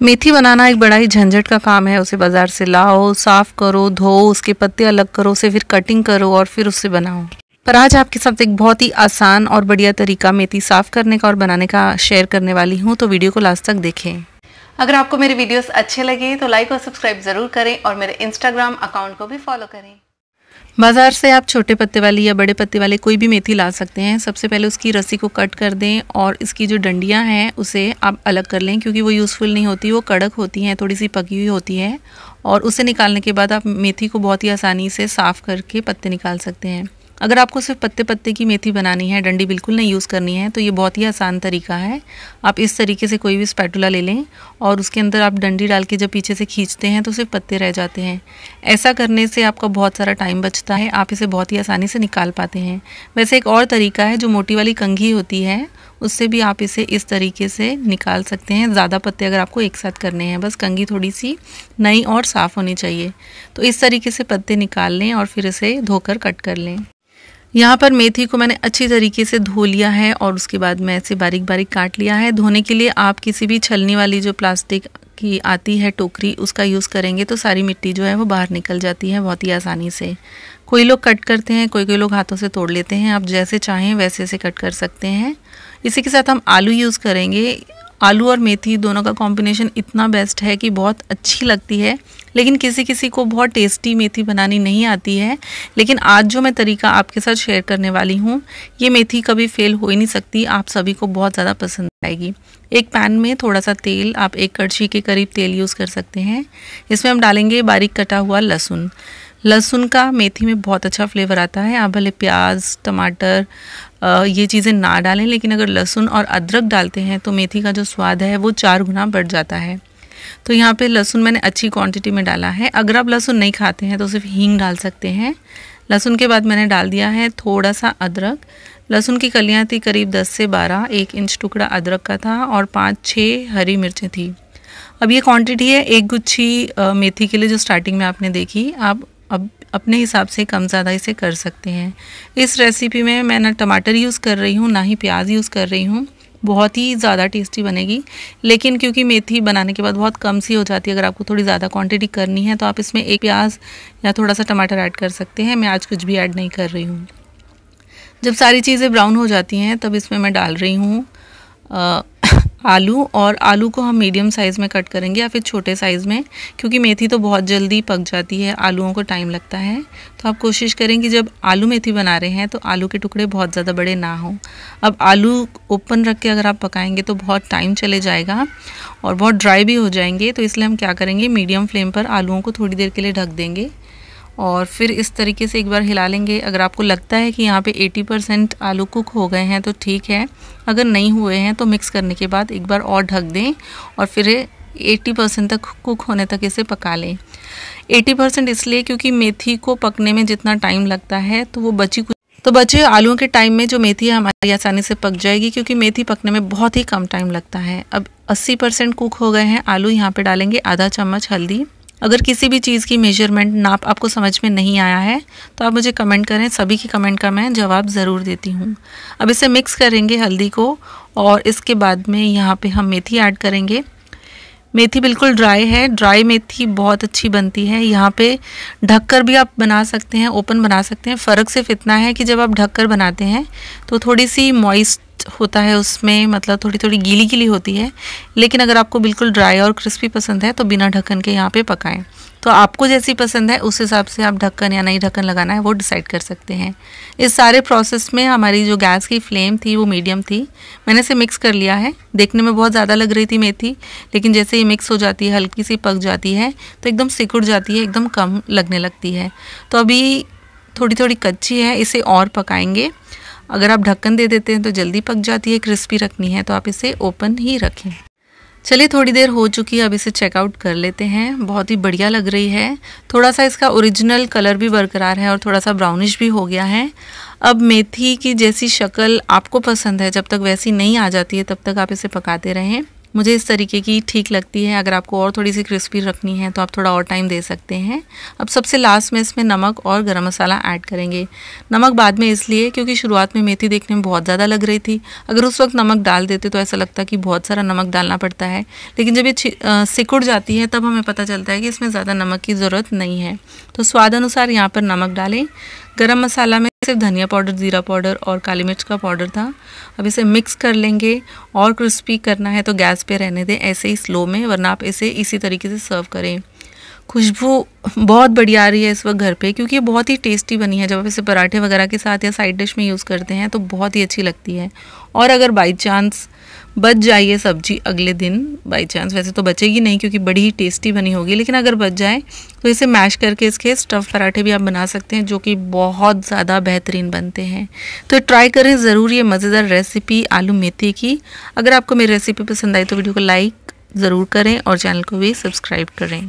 मेथी बनाना एक बड़ा ही झंझट का काम है, उसे बाज़ार से लाओ, साफ़ करो, धो, उसके पत्ते अलग करो, उसे फिर कटिंग करो और फिर उससे बनाओ। पर आज आपके साथ एक बहुत ही आसान और बढ़िया तरीका मेथी साफ़ करने का और बनाने का शेयर करने वाली हूँ तो वीडियो को लास्ट तक देखें। अगर आपको मेरे वीडियोस अच्छे लगे तो लाइक और सब्सक्राइब ज़रूर करें और मेरे इंस्टाग्राम अकाउंट को भी फॉलो करें। बाज़ार से आप छोटे पत्ते वाली या बड़े पत्ते वाले कोई भी मेथी ला सकते हैं। सबसे पहले उसकी रस्सी को कट कर दें और इसकी जो डंडियाँ हैं, उसे आप अलग कर लें क्योंकि वो यूज़फुल नहीं होती, वो कड़क होती हैं थोड़ी सी पकी हुई होती है। और उसे निकालने के बाद आप मेथी को बहुत ही आसानी से साफ़ करके पत्ते निकाल सकते हैं। अगर आपको सिर्फ़ पत्ते पत्ते की मेथी बनानी है, डंडी बिल्कुल नहीं यूज़ करनी है तो ये बहुत ही आसान तरीका है। आप इस तरीके से कोई भी स्पैटुला ले लें और उसके अंदर आप डंडी डाल के जब पीछे से खींचते हैं तो सिर्फ़ पत्ते रह जाते हैं। ऐसा करने से आपका बहुत सारा टाइम बचता है, आप इसे बहुत ही आसानी से निकाल पाते हैं। वैसे एक और तरीका है, जो मोटी वाली कंघी होती है, उससे भी आप इसे इस तरीके से निकाल सकते हैं। ज़्यादा पत्ते अगर आपको एक साथ करने हैं, बस कंघी थोड़ी सी नई और साफ़ होनी चाहिए। तो इस तरीके से पत्ते निकाल लें और फिर इसे धोकर कट कर लें। यहाँ पर मेथी को मैंने अच्छी तरीके से धो लिया है और उसके बाद मैं ऐसे बारीक बारीक काट लिया है। धोने के लिए आप किसी भी छलनी वाली जो प्लास्टिक की आती है टोकरी, उसका यूज़ करेंगे तो सारी मिट्टी जो है वो बाहर निकल जाती है बहुत ही आसानी से। कोई लोग कट करते हैं कोई कोई लोग हाथों से तोड़ लेते हैं। आप जैसे चाहें वैसे से कट कर सकते हैं। इसी के साथ हम आलू यूज़ करेंगे। आलू और मेथी दोनों का कॉम्बिनेशन इतना बेस्ट है कि बहुत अच्छी लगती है। लेकिन किसी किसी को बहुत टेस्टी मेथी बनानी नहीं आती है। लेकिन आज जो मैं तरीका आपके साथ शेयर करने वाली हूँ, ये मेथी कभी फेल हो ही नहीं सकती। आप सभी को बहुत ज़्यादा पसंद आएगी। एक पैन में थोड़ा सा तेल, आप एक कड़छी के करीब तेल यूज़ कर सकते हैं। इसमें हम डालेंगे बारीक कटा हुआ लहसुन। लहसुन का मेथी में बहुत अच्छा फ्लेवर आता है। आप भले प्याज, टमाटर ये चीज़ें ना डालें, लेकिन अगर लहसुन और अदरक डालते हैं तो मेथी का जो स्वाद है, वो चार गुना बढ़ जाता है। तो यहाँ पे लहसुन मैंने अच्छी क्वांटिटी में डाला है। अगर आप लहसुन नहीं खाते हैं तो सिर्फ़ हींग डाल सकते हैं। लहसुन के बाद मैंने डाल दिया है थोड़ा सा अदरक। लहसुन की कलियाँ थी करीब 10 से 12 एक इंच टुकड़ा अदरक का था और पाँच छः हरी मिर्चें थी। अब ये क्वांटिटी है एक गुच्छी मेथी के लिए जो स्टार्टिंग में आपने देखी। आप अब अपने हिसाब से कम ज़्यादा इसे कर सकते हैं। इस रेसिपी में मैं ना टमाटर यूज़ कर रही हूँ, ना ही प्याज यूज़ कर रही हूँ। बहुत ही ज़्यादा टेस्टी बनेगी। लेकिन क्योंकि मेथी बनाने के बाद बहुत कम सी हो जाती है, अगर आपको थोड़ी ज़्यादा क्वांटिटी करनी है तो आप इसमें एक प्याज या थोड़ा सा टमाटर ऐड कर सकते हैं। मैं आज कुछ भी ऐड नहीं कर रही हूँ। जब सारी चीज़ें ब्राउन हो जाती हैं, तब इसमें मैं डाल रही हूँ आलू और आलू को हम मीडियम साइज़ में कट करेंगे या फिर छोटे साइज़ में, क्योंकि मेथी तो बहुत जल्दी पक जाती है, आलूओं को टाइम लगता है। तो आप कोशिश करें कि जब आलू मेथी बना रहे हैं तो आलू के टुकड़े बहुत ज़्यादा बड़े ना हों। अब आलू ओपन रख के अगर आप पकाएँगे तो बहुत टाइम चले जाएगा और बहुत ड्राई भी हो जाएँगे। तो इसलिए हम क्या करेंगे मीडियम फ्लेम पर आलूओं को थोड़ी देर के लिए ढक देंगे। और फिर इस तरीके से एक बार हिला लेंगे। अगर आपको लगता है कि यहाँ पे 80 परसेंट आलू कुक हो गए हैं तो ठीक है। अगर नहीं हुए हैं तो मिक्स करने के बाद एक बार और ढक दें और फिर 80 परसेंट तक कुक होने तक इसे पका लें। 80 परसेंट इसलिए क्योंकि मेथी को पकने में जितना टाइम लगता है तो वो बची कुछ तो बचे आलूओं के टाइम में जो मेथी है हमारी आसानी से पक जाएगी, क्योंकि मेथी पकने में बहुत ही कम टाइम लगता है। अब 80 परसेंट कुक हो गए हैं, आलू यहाँ पे डालेंगे आधा चम्मच हल्दी। अगर किसी भी चीज़ की मेज़रमेंट नाप आपको समझ में नहीं आया है तो आप मुझे कमेंट करें। सभी की कमेंट का मैं जवाब ज़रूर देती हूँ। अब इसे मिक्स करेंगे हल्दी को और इसके बाद में यहाँ पे हम मेथी ऐड करेंगे। मेथी बिल्कुल ड्राई है। ड्राई मेथी बहुत अच्छी बनती है। यहाँ पे ढककर भी आप बना सकते हैं ओपन बना सकते हैं। फ़र्क सिर्फ़ इतना है कि जब आप ढककर बनाते हैं तो थोड़ी सी मॉइस्ट होता है उसमें मतलब थोड़ी थोड़ी गीली गीली होती है, लेकिन अगर आपको बिल्कुल ड्राई और क्रिस्पी पसंद है तो बिना ढक्कन के यहाँ पे पकाएँ। तो आपको जैसी पसंद है, उस हिसाब से आप ढक्कन या नहीं ढक्कन लगाना है, वो डिसाइड कर सकते हैं। इस सारे प्रोसेस में हमारी जो गैस की फ्लेम थी, वो मीडियम थी। मैंने इसे मिक्स कर लिया है। देखने में बहुत ज़्यादा लग रही थी मेथी, लेकिन जैसे ही मिक्स हो जाती है, हल्की सी पक जाती है तो एकदम सिकुड़ जाती है, एकदम कम लगने लगती है। तो अभी थोड़ी थोड़ी कच्ची है, इसे और पकाएँगे। अगर आप ढक्कन दे देते हैं तो जल्दी पक जाती है, क्रिस्पी रखनी है तो आप इसे ओपन ही रखें। चलिए, थोड़ी देर हो चुकी है, अब इसे चेकआउट कर लेते हैं। बहुत ही बढ़िया लग रही है। थोड़ा सा इसका ओरिजिनल कलर भी बरकरार है और थोड़ा सा ब्राउनिश भी हो गया है। अब मेथी की जैसी शक्ल आपको पसंद है, जब तक वैसी नहीं आ जाती है, तब तक आप इसे पकाते रहें। मुझे इस तरीके की ठीक लगती है। अगर आपको और थोड़ी सी क्रिस्पी रखनी है तो आप थोड़ा और टाइम दे सकते हैं। अब सबसे लास्ट में इसमें नमक और गरम मसाला ऐड करेंगे। नमक बाद में इसलिए क्योंकि शुरुआत में मेथी देखने में बहुत ज़्यादा लग रही थी। अगर उस वक्त नमक डाल देते तो ऐसा लगता कि बहुत सारा नमक डालना पड़ता है। लेकिन जब ये सिकुड़ जाती है, तब हमें पता चलता है कि इसमें ज़्यादा नमक की ज़रूरत नहीं है। तो स्वाद अनुसार यहाँ पर नमक डालें। गरम मसाला में सिर्फ़ धनिया पाउडर, ज़ीरा पाउडर और काली मिर्च का पाउडर था। अब इसे मिक्स कर लेंगे और क्रिस्पी करना है तो गैस पे रहने दें ऐसे ही स्लो में, वरना आप इसे इसी तरीके से सर्व करें। खुशबू बहुत बढ़िया आ रही है इस वक्त घर पे, क्योंकि ये बहुत ही टेस्टी बनी है। जब आप इसे पराठे वगैरह के साथ या साइड डिश में यूज़ करते हैं तो बहुत ही अच्छी लगती है। और अगर बाई चांस बच ये सब्ज़ी अगले दिन बाई चांस वैसे तो बचेगी नहीं क्योंकि बड़ी ही टेस्टी बनी होगी, लेकिन अगर बच जाए तो इसे मैश करके इसके स्टफ़ पराठे भी आप बना सकते हैं, जो कि बहुत ज़्यादा बेहतरीन बनते हैं। तो ट्राई करें ज़रूर ये मज़ेदार रेसिपी आलू मेथी की। अगर आपको मेरी रेसिपी पसंद आई तो वीडियो को लाइक ज़रूर करें और चैनल को भी सब्सक्राइब करें।